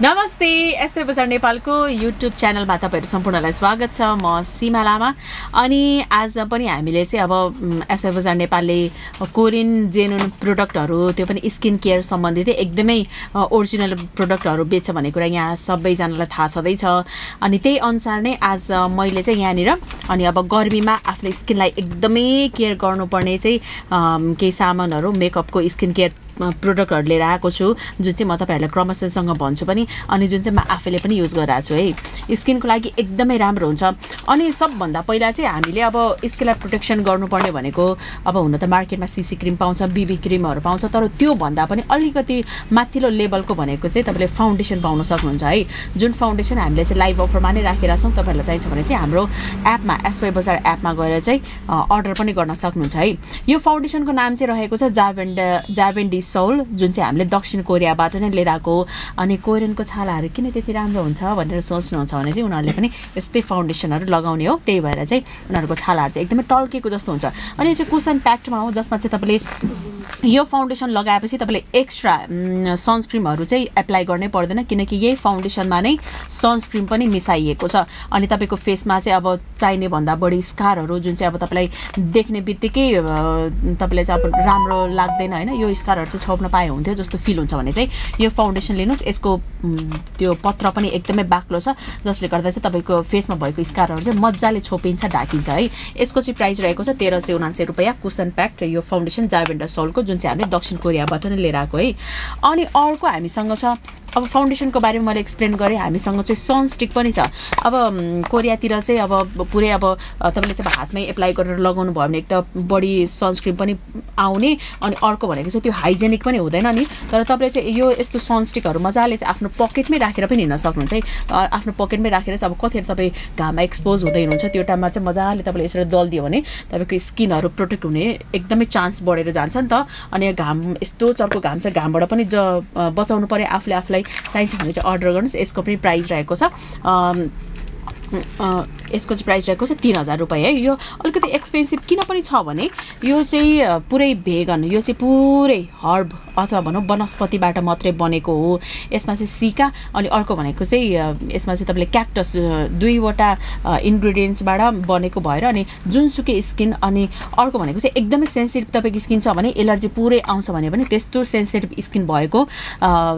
नमस्ते एसए बजार नेपालको युट्युब च्यानलमा तपाईँहरू सम्पूर्णलाई स्वागत छ। म सीमा लामा। अनि आज पनि हामीले चाहिँ अब एसए बजार नेपालले कोरियन जेनुन प्रोडक्टहरू त्यो पनि स्किन केयर सम्बन्धित एकदमै ओरिजिनल प्रोडक्टहरू बेच्छ भन्ने कुरा यहाँ सबैजनालाई थाहा छँदैछ। अनि त्यही अनुसार नै आज मैले चाहिँ यहाँनिर अनि अब गर्मीमा आफ्नो स्किनलाई एकदमै केयर गर्नुपर्ने चाहिँ केही सामानहरू मेकअपको स्किन केयर प्रोडक्टहरू लिएर आएको छु जुन चाहिँ म तपाईँहरूलाई क्रमशःसँग भन्छु पनि अनि जुन चाहिँ म आफैले पनि युज गरिरहेको छु है। स्किनको लागि एकदमै राम्रो हुन्छ। अनि सबभन्दा पहिला चाहिँ हामीले अब स्किनलाई प्रोटेक्सन गर्नुपर्ने भनेको अब हुन त मार्केटमा सिसी क्रिम पाउँछ बिबी क्रिमहरू पाउँछ तर त्योभन्दा पनि अलिकति माथिल्लो लेभलको भनेको चाहिँ तपाईँले फाउन्डेसन पाउन सक्नुहुन्छ है। जुन फाउन्डेसन हामीले चाहिँ लाइभ अफरमा नै राखेर छौँ तपाईँहरूलाई चाहिन्छ भने चाहिँ हाम्रो एपमा एसवाई बजार एपमा गएर चाहिँ अर्डर पनि गर्न सक्नुहुन्छ है। यो फाउन्डेसनको नाम चाहिँ रहेको छ जाभेन्ड जाभेन्डी सौल जुन चाहिँ हामीले दक्षिण कोरियाबाट नै लिएर आएको अनि कोरियनको छालाहरू किन त्यति राम्रो हुन्छ भनेर सोच्नुहुन्छ भने चाहिँ उनीहरूले पनि यस्तै फाउन्डेसनहरू लगाउने हो। त्यही भएर चाहिँ उनीहरूको छालाहरू चाहिँ एकदमै टल्केको जस्तो हुन्छ। अनि यो चाहिँ कुसन प्याक्टमा हो जसमा चाहिँ तपाईँले यो फाउन्डेसन लगाएपछि तपाईँले एक्स्ट्रा सनस्क्रिमहरू चाहिँ एप्लाई गर्नै पर्दैन किनकि यही फाउन्डेसनमा नै सनस्क्रिम पनि मिसाइएको छ। अनि तपाईँको फेसमा चाहिँ अब चाहिने भन्दा बढी स्कारहरू जुन चाहिँ अब तपाईँलाई देख्ने बित्तिकै तपाईँलाई चाहिँ अब राम्रो लाग्दैन होइन? यो स्कारहरू चाहिँ छोप्न पाए हुन्थ्यो जस्तो फिल हुन्छ भने चाहिँ यो फाउन्डेसन लिनुहोस्। यसको त्यो पत्र पनि एकदमै बाक्लो छ जसले गर्दा चाहिँ तपाईँको फेसमा भएको स्कारहरू चाहिँ मजाले छोपिन्छ ढाकिन्छ है? यसको चाहिँ प्राइस रहेको छ तेह्र सय उनान्सय रुपियाँ। कुसन प्याक्ट यो फाउन्डेसन जाभेन्डर सोलको जुन चाहिँ हामीले दक्षिण कोरियाबाट नै लिएर आएको है। अनि अर्को हामीसँग छ अब फाउन्डेसनको बारेमा मैले एक्सप्लेन गरेँ हामीसँग चाहिँ सनस्टिक पनि छ। अब कोरियातिर चाहिँ अब पुरै अब तपाईँले चाहिँ हातमै एप्लाई गरेर लगाउनु भयो भने एक त बढी सनस्क्रिन पनि आउने अनि अर्को भनेको चाहिँ त्यो हाइजेनिक पनि हुँदैन नि। तर तपाईँले चाहिँ यो यस्तो सनस्टिकहरू मजाले चाहिँ आफ्नो पकेटमै राखेर पनि हिँड्न सक्नुहुन्छ है। आफ्नो पकेटमै राखेर चाहिँ अब कतिखेर तपाईँ घाममा एक्सपोज हुँदै हुनुहुन्छ त्यो टाइममा चाहिँ मजाले तपाईँले यसरी दलिदियो भने तपाईँको स्किनहरू प्रोटेक्ट हुने एकदमै चान्स बढेर जान्छ नि त। अनि घाम यस्तो चर्को घाम छ घामबाट पनि ज बचाउनु पऱ्यो आफूले आफूलाई चाहिन्छ भने चाहिँ अर्डर गर्नुहोस्। यसको पनि प्राइस रहेको छ। यसको चाहिँ प्राइस रहेको छ तिन हजार रुपियाँ है। यो अलिकति एक्सपेन्सिभ किन पनि छ भने यो चाहिँ पुरै भेगन यो चाहिँ पुरै हर्ब अथवा भनौँ वनस्पतिबाट मात्रै बनेको हो। यसमा चाहिँ सिका अनि अर्को भनेको चाहिँ यसमा चाहिँ तपाईँले क्याक्टस दुईवटा इन्ग्रिडियन्ट्सबाट बनेको भएर अनि जुनसुकै स्किन अनि अर्को भनेको चाहिँ एकदमै सेन्सिटिभ तपाईँको स्किन छ भने एलर्जी पुरै आउँछ भने पनि त्यस्तो सेन्सिटिभ स्किन भएको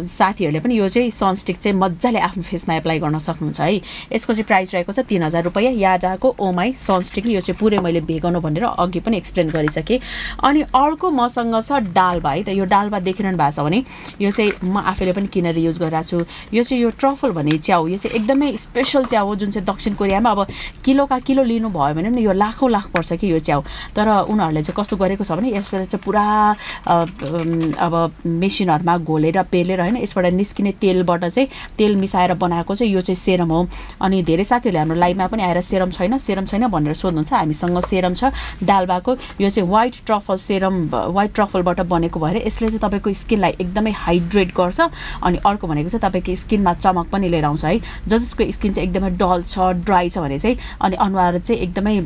साथीहरूले पनि यो चाहिँ सनस्टिक चाहिँ मजाले आफ्नो फेसमा एप्लाई गर्न सक्नुहुन्छ है। यसको चाहिँ प्राइस रहेको छ तिन हजार रुपियाँ। याडाको ओमाई सनस्टिक यो चाहिँ पुरै मैले भेगाउनु भनेर अघि पनि एक्सप्लेन गरिसकेँ। अनि अर्को मसँग छ डालबा है त यो डालबा देखिरहनु भएको छ भने यो चाहिँ म आफैले पनि किनेर युज गरिरहेको छु। यो चाहिँ यो ट्रफल भन्ने च्याउ यो चाहिँ एकदमै स्पेसल च्याउ हो जुन चाहिँ दक्षिण कोरियामा अब किलोका किलो लिनुभयो भने पनि यो लाखौँ लाख पर्छ कि यो च्याउ। तर उनीहरूले चाहिँ कस्तो गरेको छ भने यसलाई चाहिँ पुरा अब मेसिनहरूमा घोलेर पेलेर होइन यसबाट निस्किने तेलबाट चाहिँ तेल मिसाएर बनाएको चाहिँ यो चाहिँ सेरम हो। अनि धेरै साथीहरूले हाम्रो लाइभमा पनि आएर सेरम छैन सेरम छैन भनेर सोध्नुहुन्छ हामीसँग सेरम छ। डालबाको यो चाहिँ व्हाइट ट्रफल सेरम व्हाइट ट्रफलबाट बनेको भएर यसले चाहिँ तपाईँको स्किनलाई एकदमै हाइड्रेट गर्छ अनि अर्को भनेको चाहिँ तपाईँको स्किनमा चमक पनि लिएर आउँछ है। जसको स्किन चाहिँ एकदमै डल छ ड्राई छ भने चाहिँ अनि अनुहार चाहिँ एकदमै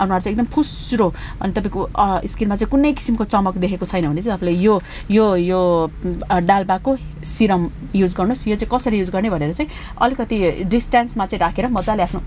अनुहार चाहिँ एकदम फुस्रो अनि तपाईँको स्किनमा चाहिँ कुनै किसिमको चमक देखेको छैन भने चाहिँ तपाईँले यो यो यो डालबाको सिरम युज गर्नुहोस्। यो चाहिँ कसरी युज गर्ने भनेर चाहिँ अलिकति डिस्टेन्समा चाहिँ राखेर मजाले आफ्नो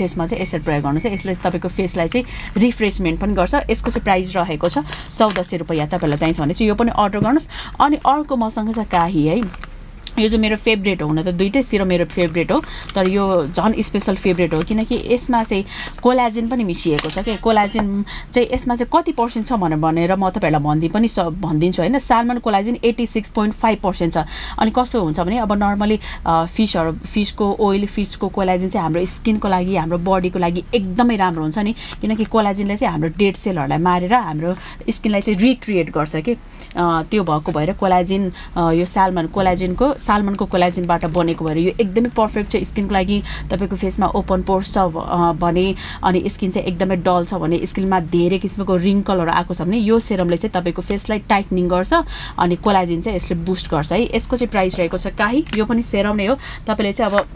फेसमा चाहिँ यसरी प्रयोग गर्नुहोस् यसले तपाईँको फेसलाई चाहिँ रिफ्रेसमेन्ट पनि गर्छ। यसको चाहिँ प्राइस रहेको छ चौध सय रुपियाँ। तपाईँलाई चाहिन्छ भने चाहिँ यो पनि अर्डर गर्नुहोस्। अनि अर्को मसँग छ काही है। यो चाहिँ मेरो फेभरेट हो हुन त दुइटै सिरो मेरो फेभरेट हो तर यो झन् स्पेसल फेभरेट हो किनकि यसमा चाहिँ कोलाजिन पनि मिसिएको छ कि? कोलाजिन चाहिँ यसमा चाहिँ कति पर्सेन्ट छ भनेर म तपाईँहरूलाई भनिदिइ पनि स भनिदिन्छु होइन। Salmon collagen eighty six point five percent छ। अनि कस्तो हुन्छ भने अब नर्मली फिसहरू फिसको ओइल फिसको कोलाजिन चाहिँ हाम्रो स्किनको लागि हाम्रो बडीको लागि एकदमै राम्रो हुन्छ नि। किनकि कोलाजिनले चाहिँ हाम्रो डेड सेलहरूलाई मारेर हाम्रो स्किनलाई चाहिँ रिक्रिएट गर्छ कि? त्यो भएको भएर कोलाजिन यो सालमन कोलाजिनको सालमनको कोलाजिनबाट बनेको भएर यो एकदमै पर्फेक्ट छ स्किनको लागि। तपाईँको फेसमा ओपन पोर्स छ भने अनि स्किन चाहिँ एकदमै डल छ भने स्किनमा धेरै किसिमको रिङ्कलहरू आएको छ भने यो सेरमले चाहिँ तपाईँको फेसलाई टाइटनिङ गर्छ अनि कोलाजिन चाहिँ यसले बुस्ट गर्छ। है यसको चाहिँ प्राइस रहेको छ काही यो पनि सेरम नै हो। तपाईँले चाहिँ अब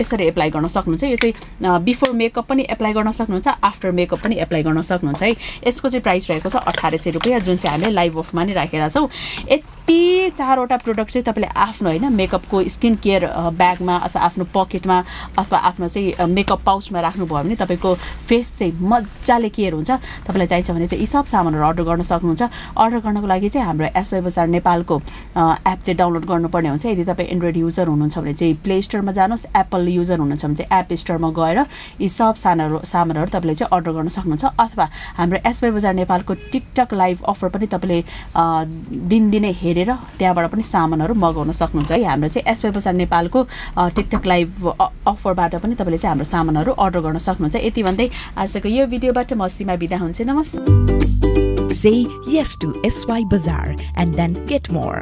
यसरी एप्लाई गर्न सक्नुहुन्छ। यो चाहिँ बिफोर मेकअप पनि एप्लाई गर्न सक्नुहुन्छ आफ्टर मेकअप पनि एप्लाई गर्न सक्नुहुन्छ। है यसको चाहिँ प्राइस रहेको छ अठार सय रुपियाँ जुन चाहिँ हामीले लाइभ अफमा नै राखेका छौँ। ती चारवटा प्रोडक्ट चाहिँ तपाईँले आफ्नो होइन मेकअपको स्किन केयर ब्यागमा अथवा आफ्नो पकेटमा अथवा आफ्नो चाहिँ मेकअप पाउचमा राख्नुभयो भने तपाईँको फेस चाहिँ मजाले केयर हुन्छ। तपाईँलाई चाहिन्छ भने चाहिँ यी सब सामानहरू अर्डर गर्न सक्नुहुन्छ। अर्डर गर्नको लागि चाहिँ हाम्रो एसवाई बजार नेपालको एप चाहिँ डाउनलोड गर्नुपर्ने हुन्छ। यदि तपाईँ एन्ड्रोइड युजर हुनुहुन्छ भने चाहिँ प्ले स्टोरमा जानुहोस् एप्पल युजर हुनुहुन्छ भने चाहिँ एप स्टोरमा गएर यी सब सामानहरू सामानहरू तपाईँले चाहिँ अर्डर गर्न सक्नुहुन्छ। अथवा हाम्रो एसवाई बजार नेपालको टिकटक लाइभ अफर पनि तपाईँले दिनदिनै हेरेर त्यहाँबाट पनि सामानहरू मगाउन सक्नुहुन्छ। है हाम्रो चाहिँ एसवाई बजार नेपालको टिकटक लाइभ अफरबाट पनि तपाईँले चाहिँ हाम्रो सामानहरू अर्डर गर्न सक्नुहुन्छ। यति भन्दै आजको यो भिडियोबाट म सीमा बिदा हुन्छु। नमस्ते। Say yes to SY Bazaar and then get more.